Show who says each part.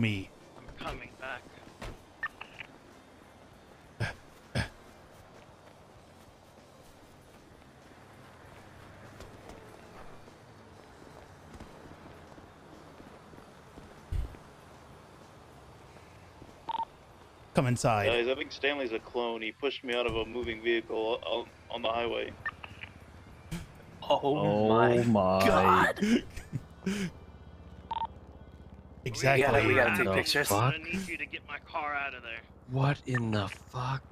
Speaker 1: me.
Speaker 2: I'm coming back.
Speaker 1: Come inside.
Speaker 3: Guys, I think Stanley's a clone. He pushed me out of a moving vehicle on, on the highway.
Speaker 2: Oh,
Speaker 4: Oh
Speaker 2: my,
Speaker 4: my.
Speaker 2: god.
Speaker 1: exactly.
Speaker 2: We gotta, we gotta
Speaker 4: What
Speaker 2: take
Speaker 4: the
Speaker 2: pictures.
Speaker 4: fuck?
Speaker 2: I need you to get my car out of there.
Speaker 4: What in the fuck?